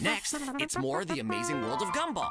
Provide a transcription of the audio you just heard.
Next, it's more The Amazing World of Gumball.